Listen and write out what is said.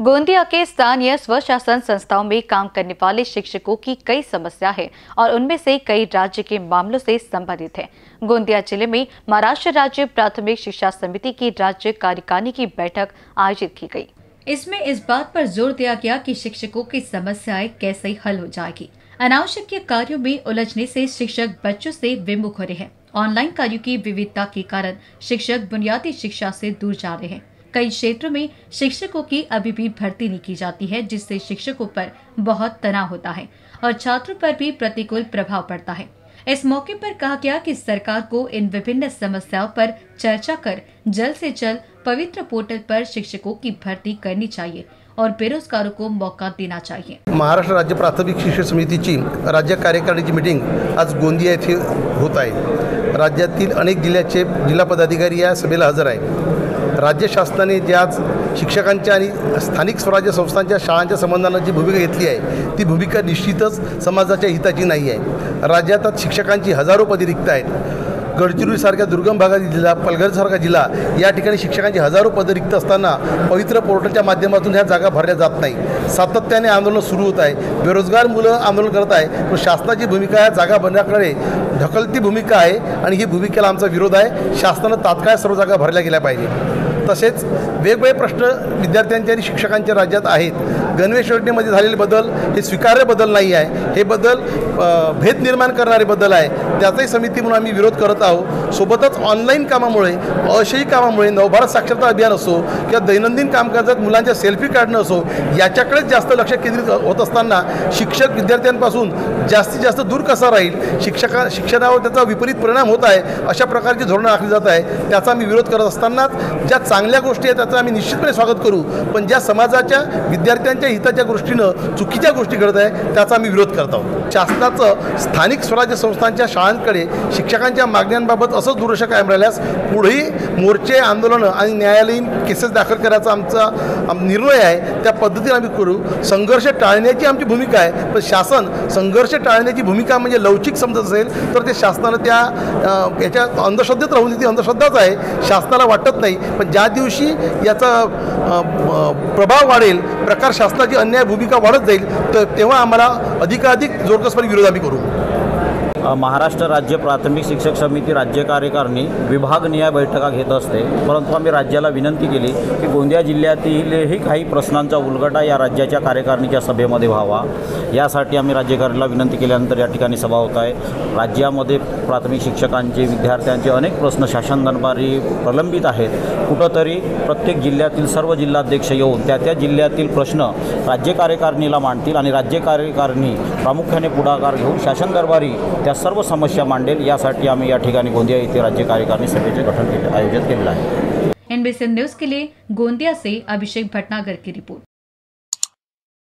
गोंदिया के स्थानीय स्वशासन संस्थाओं में काम करने वाले शिक्षकों की कई समस्या है और उनमें से कई राज्य के मामलों से संबंधित है। गोंदिया ज़िले में महाराष्ट्र राज्य प्राथमिक शिक्षा समिति की राज्य कार्यकारिणी की बैठक आयोजित की गई। इसमें इस बात पर ज़ोर दिया गया कि शिक्षकों की समस्याएँ कैसे हल हो जाएगी। अनावश्यक कार्यों में उलझने से शिक्षक बच्चों से विमुख हो रहे हैं। ऑनलाइन कार्यों की विविधता के कारण शिक्षक बुनियादी शिक्षा से दूर जा रहे हैं। कई क्षेत्रों में शिक्षकों की अभी भी भर्ती नहीं की जाती है, जिससे शिक्षकों पर बहुत तनाव होता है और छात्रों पर भी प्रतिकूल प्रभाव पड़ता है। इस मौके पर कहा गया कि सरकार को इन विभिन्न समस्याओं पर चर्चा कर जल्द से जल्द पवित्र पोर्टल पर शिक्षकों की भर्ती करनी चाहिए और बेरोजगारों को मौका देना चाहिए। महाराष्ट्र राज्य प्राथमिक शिक्षण समितीची राज्य कार्यकारिणीची मीटिंग आज गोंदिया येथे होत आहे. राज्यातील अनेक जिल्ह्याचे जिल्हा पदाधिकारी या सभेला हजर आहे राज्य शासनाने जे आज शिक्षकांच्या आणि स्थानिक स्वराज्य संस्थांच्या शाळांच्या संबंधानं जी भूमिका घेतली आहे ती भूमिका निश्चितच समाजाच्या हिताची नाही आहे. राज्यात आज शिक्षकांची हजारो पदे रिक्त आहेत. गडचिरोलीसारख्या दुर्गम भागातील जिल्हा पलघरसारखा जिल्हा या ठिकाणी शिक्षकांची हजारो पदे रिक्त असताना पवित्र पोर्टलच्या माध्यमातून ह्या जागा भरल्या जात नाही. सातत्याने आंदोलन सुरू होत आहे. बेरोजगार मुलं आंदोलन करत आहे. पण शासनाची भूमिका या जागा भरण्याकडे ढकलती भूमिका आहे आणि ही भूमिकेला आमचा विरोध आहे. शासनानं तात्काळ सर्व जागा भरल्या गेल्या पाहिजे. तसेच वेगवेगळे प्रश्न विद्यार्थ्यांचे आणि शिक्षकांच्या राज्यात आहेत. गणवेश योजनेमध्ये झालेले बदल हे स्वीकार्य बदल नाही आहे. हे बदल भेद निर्माण करणारे बदल आहे. त्याचाही समिती म्हणून आम्ही विरोध करत आहोत. सोबतच ऑनलाईन कामामुळे अशयी कामामुळे नवभारत साक्षरता अभियान असो किंवा दैनंदिन कामकाजात मुलांच्या सेल्फी काढणं असो याच्याकडेच जास्त लक्ष केंद्रित होत असताना शिक्षक विद्यार्थ्यांपासून जास्तीत जास्त दूर कसा राहील? शिक्षका शिक्षणावर त्याचा विपरीत परिणाम होत आहे अशा प्रकारची धोरणं आखली जात आहे. त्याचा आम्ही विरोध करत असतानाच ज्या चांगल्या गोष्टी आहेत त्याचं आम्ही निश्चितपणे स्वागत करू. पण ज्या समाजाच्या विद्यार्थ्यांच्या हिताच्या गोष्टीनं चुकीच्या गोष्टी घडत आहे त्याचा आम्ही विरोध करत आहोत. शासनाचं स्थानिक स्वराज्य संस्थांच्या शाळांकडे शिक्षकांच्या मागण्यांबाबत असंच दुर्लक्ष कायम राहिल्यास पुढेही मोर्चे आंदोलनं आणि न्यायालयीन केसेस दाखल करायचा आमचा निर्णय आहे त्या पद्धतीने आम्ही करू. संघर्ष टाळण्याची आमची भूमिका आहे पण शासन संघर्ष टाळण्याची भूमिका म्हणजे लवचिक समजत असेल तर ते शासनानं त्या याच्या अंधश्रद्धेत राहून ती अंधश्रद्धाच आहे. शासनाला वाटत नाही पण ज्या दिवशी याचा प्रभाव वाढेल प्रकार शासनाची अन्याय भूमिका वाढत जाईल तर तेव्हा आम्हाला अधिकाधिक जोरकसपणे विरोध आम्ही करू. महाराष्ट्र राज्य प्राथमिक शिक्षक समिती राज्य कार्यकारिणी विभागनिहाय बैठका घेत असते. परंतु आम्ही राज्याला विनंती केली की गोंदिया जिल्ह्यातीलही काही प्रश्नांचा उलगडा या राज्याच्या कार्यकारिणीच्या सभेमध्ये व्हावा. यासाठी आम्ही राज्यकारणीला विनंती केल्यानंतर या ठिकाणी सभा होत आहे. राज्यामध्ये प्राथमिक शिक्षकांचे विद्यार्थ्यांचे अनेक प्रश्न शासन दरबारी प्रलंबित आहेत. कुठंतरी प्रत्येक जिल्ह्यातील सर्व जिल्हाध्यक्ष येऊन त्या त्या जिल्ह्यातील प्रश्न राज्य कार्यकारिणीला मांडतील आणि राज्य कार्यकारिणी प्रामुख्याने पुढाकार घेऊन शासन दरबारी त्या सर्व समस्या मांडेल. यासाठी आम्ही या ठिकाणी गोंदिया येथे राज्य कार्यकारिणी सभेचे गठन केले आयोजित केलेलं आहे. एनबीसी न्यूज के लिए गोंदिया से अभिषेक भटनागर की रिपोर्ट।